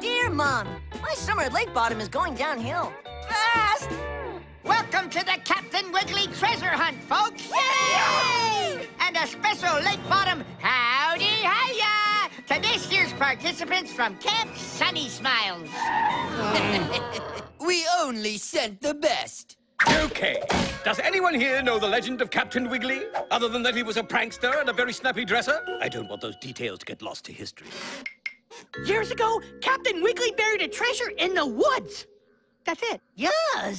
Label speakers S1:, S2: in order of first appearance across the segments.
S1: Dear Mom, my summer at Lakebottom is going downhill. Fast!
S2: Welcome to the Captain Wiggly treasure hunt, folks!
S1: Yay!
S2: And a special Lakebottom howdy hiya to this year's participants from Camp Sunny Smiles.
S3: We only sent the best.
S4: Okay. Does anyone here know the legend of Captain Wiggly? Other than that he was a prankster and a very snappy dresser? I don't want those details to get lost to history.
S5: Years ago, Captain Wiggly buried a treasure in the woods. That's it.
S1: Yeah,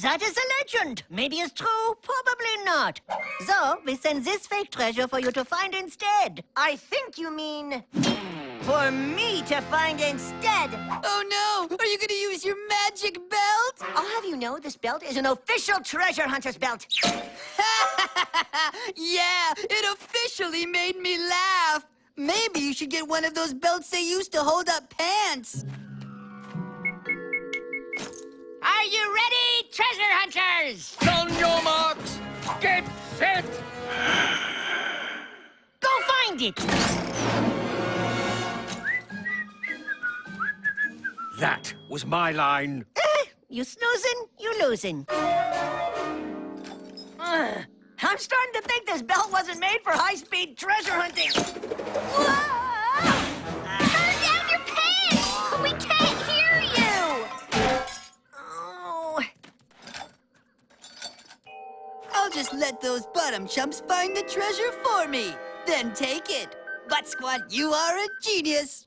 S1: that is a legend. Maybe it's true, probably not. So, we send this fake treasure for you to find instead. I think you mean for me to find instead.
S3: Oh no! Are you gonna use your magic belt?
S1: I'll have you know this belt is an official treasure hunter's belt.
S3: yeah, it officially made me laugh. Maybe you should get one of those belts they used to hold up pants.
S2: Are you ready, treasure hunters?
S4: On your marks, get set!
S1: Go find it.
S4: That was my line.
S1: Eh, you snoozing, you losing. Ugh, I'm starting to think this belt wasn't made for high-speed treasure hunting.
S6: Turn down your pants! We can't hear you!
S1: Oh,
S3: I'll just let those bottom chumps find the treasure for me. Then take it. Butt Squat, you are a genius.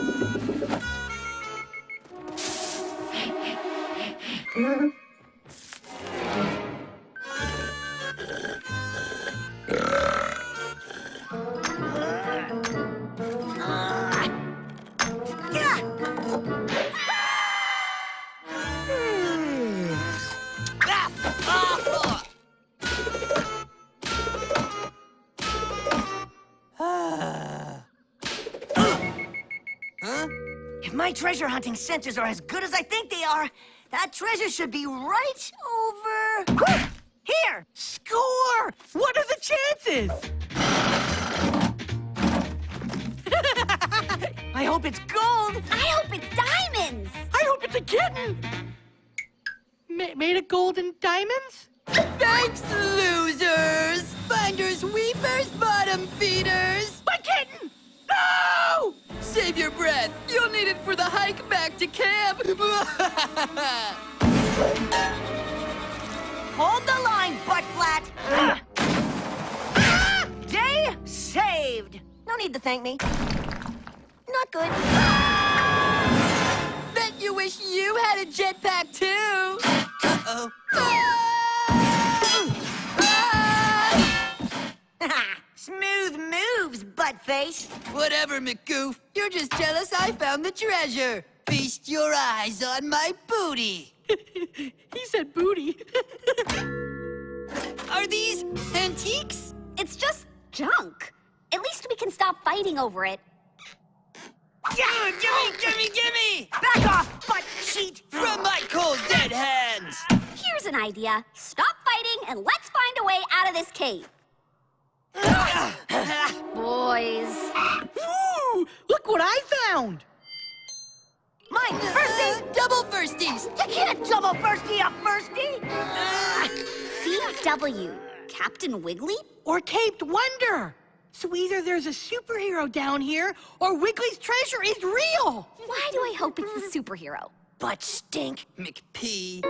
S1: my treasure hunting senses are as good as I think they are, that treasure should be right over here.
S5: Score! What are the chances? I hope it's gold.
S6: I hope it's diamonds!
S5: I hope it's a kitten. Ma- made of gold and diamonds?
S3: Thanks, losers! Finders, weepers, bottom feeders!
S5: My kitten! No!
S3: Save your breath. You'll need it for the hike back to camp.
S1: Hold the line, butt flat. Ah! Day saved. No need to thank me. Not good.
S3: Bet you wish you had a jetpack too. Uh-oh.
S1: Smooth moves, butt face.
S3: Whatever, McGoof. You're just jealous I found the treasure. Feast your eyes on my booty.
S5: he said booty.
S3: Are these antiques?
S6: It's just junk. At least we can stop fighting over it.
S3: Yeah, gimme, gimme, gimme!
S1: Back off, butt cheat.
S3: From my cold dead hands!
S6: Here's an idea. Stop fighting and let's find a way out of this cave. Boys.
S5: Ooh, look what I found.
S1: Mine, firstie.
S3: Double firsties!
S1: You can't double firstie a firstie.
S6: CW. Captain Wiggly?
S5: Or Caped Wonder. So either there's a superhero down here, or Wiggly's treasure is real.
S6: Why do I hope it's the superhero?
S1: But stink.
S3: McP.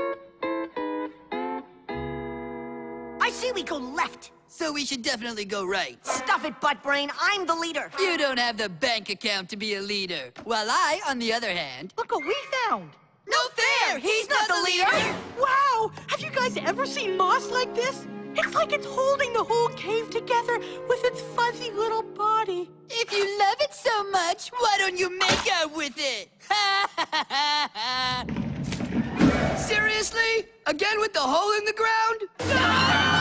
S1: Say we go left.
S3: So we should definitely go right.
S1: Stuff it, butt brain. I'm the leader.
S3: You don't have the bank account to be a leader. While I, on the other hand...
S5: Look what we found.
S3: No fair! He's not the leader!
S5: Wow! Have you guys ever seen moss like this? It's like it's holding the whole cave together with its fuzzy little body.
S3: If you love it so much, why don't you make out with it? Seriously? Again with the hole in the ground?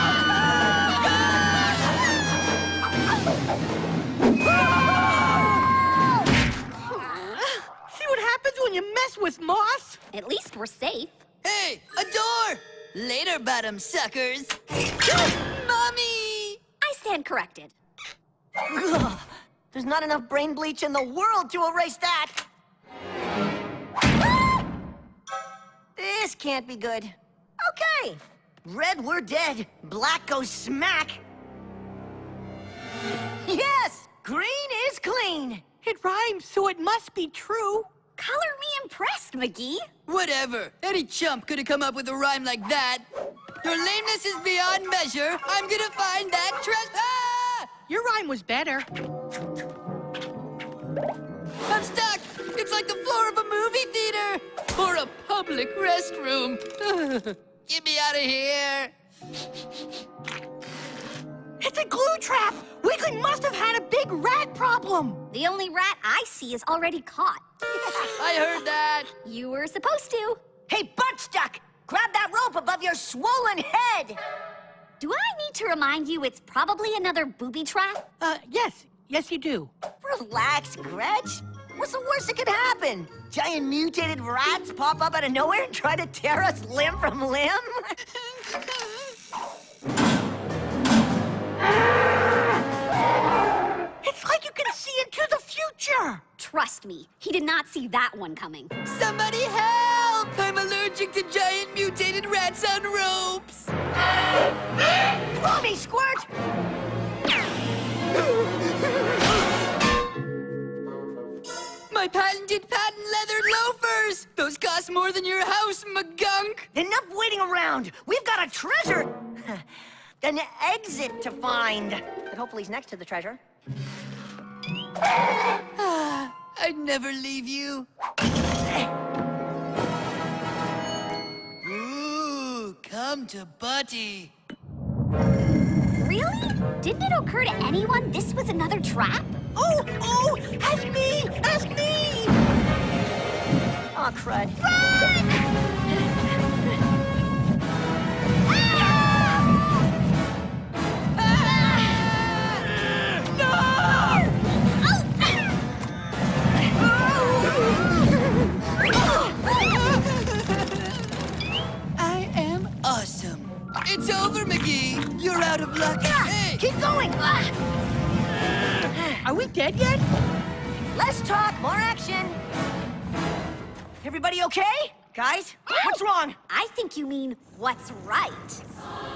S5: when you mess with moss?
S6: At least we're safe.
S3: Hey, a door! Later, bottom suckers. Mommy!
S6: I stand corrected.
S1: Ugh. There's not enough brain bleach in the world to erase that. This can't be good. Okay. Red, we're dead. Black goes smack. Yes! Green is clean.
S5: It rhymes, so it must be true.
S6: Color me impressed, McGee.
S3: Whatever. Any chump could have come up with a rhyme like that. Your lameness is beyond measure. I'm gonna find that treasure. Ah!
S5: Your rhyme was better.
S3: I'm stuck. It's like the floor of a movie theater or a public restroom. Get me out of here.
S5: It's a glue trap! Wiggly must have had a big rat problem!
S6: The only rat I see is already caught.
S3: I heard that.
S6: You were supposed to.
S1: Hey, Buttstuck! Grab that rope above your swollen head!
S6: Do I need to remind you it's probably another booby trap?
S5: Uh, yes. Yes, you do.
S1: Relax, Gretch. What's the worst that could happen? Giant mutated rats pop up out of nowhere and try to tear us limb from limb?
S6: Trust me, he did not see that one coming.
S3: Somebody help! I'm allergic to giant mutated rats on ropes.
S1: Follow me, Squirt!
S3: My patented patent leather loafers! Those cost more than your house, McGunk!
S1: Enough waiting around! We've got a treasure! An exit to find. And hopefully he's next to the treasure. Ah.
S3: I'd never leave you. Ooh, come to Buddy.
S6: Really? Didn't it occur to anyone this was another trap?
S5: Oh, oh! Ask me! Ask me!
S1: Aw, crud.
S3: I McGee. You're of luck. Hey, ah,
S1: Keep going! Ah.
S5: Are we dead yet?
S1: Less talk, more action! Everybody okay? Guys, what's wrong?
S6: I think you mean what's right.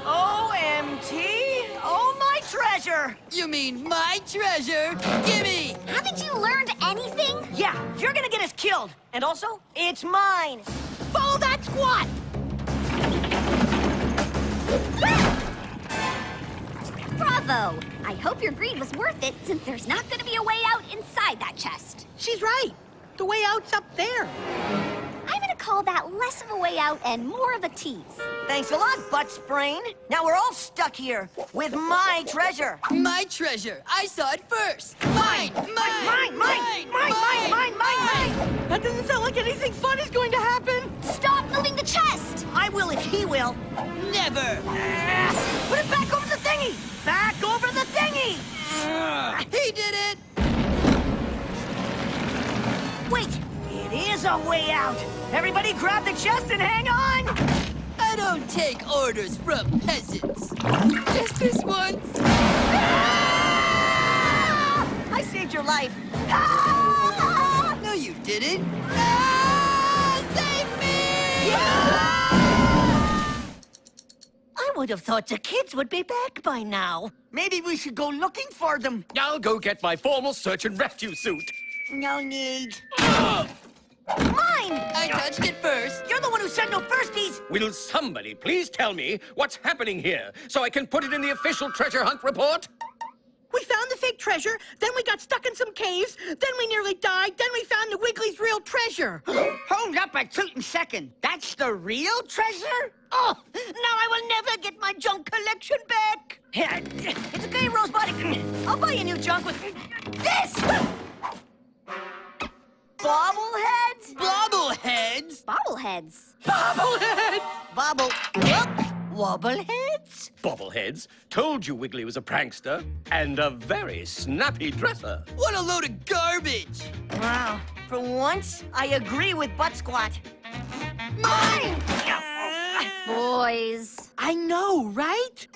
S1: OMT? Oh, my treasure!
S3: you mean my treasure? Gimme!
S6: Haven't you learned anything?
S1: Yeah, you're gonna get us killed. And also, it's mine.
S5: Follow that squat! Ah!
S6: Bravo! I hope your greed was worth it since there's not going to be a way out inside that chest.
S5: She's right. The way out's up there.
S6: I'm going to call that less of a way out and more of a tease.
S1: Thanks a lot, butt sprain. Now we're all stuck here with my treasure.
S3: My treasure. I saw it first. Mine. Mine!
S1: Mine! Mine, mine, mine, mine, mine, mine, mine.
S5: That doesn't sound like anything fun is going to happen.
S6: Stop moving the chest!
S1: I will if he will.
S3: Never!
S1: Ah, Put it back over the thingy. Back over the thingy.
S3: He did it!
S1: Wait, it is a way out. Everybody grab the chest and hang on.
S3: I don't take orders from peasants. Just this once.
S1: Ah! I saved your life. Ah!
S3: No, you didn't. Ah,
S1: would have thought the kids would be back by now.
S5: Maybe we should go looking for them.
S4: I'll go get my formal search and rescue suit.
S1: No need. Mine!
S3: I touched it first.
S1: You're the one who said no firsties.
S4: Will somebody please tell me what's happening here so I can put it in the official treasure hunt report?
S5: We found the fake treasure, then we got stuck in some caves, then we nearly died, then we found the Wiggly's real treasure.
S2: Hold up a tootin' second. That's the real treasure?
S1: Oh, now I will never get my junk collection back. It's okay, Rosebud. I'll buy you new junk with this. Bobbleheads?
S3: Bobbleheads?
S6: Bobbleheads.
S5: Bobblehead!
S1: Bobble. Whoop. Wobbleheads?
S4: Bobbleheads told you Wiggly was a prankster and a very snappy dresser.
S3: What a load of garbage!
S1: Wow. For once, I agree with Butt Squat. Mine!
S6: Boys.
S5: I know, right?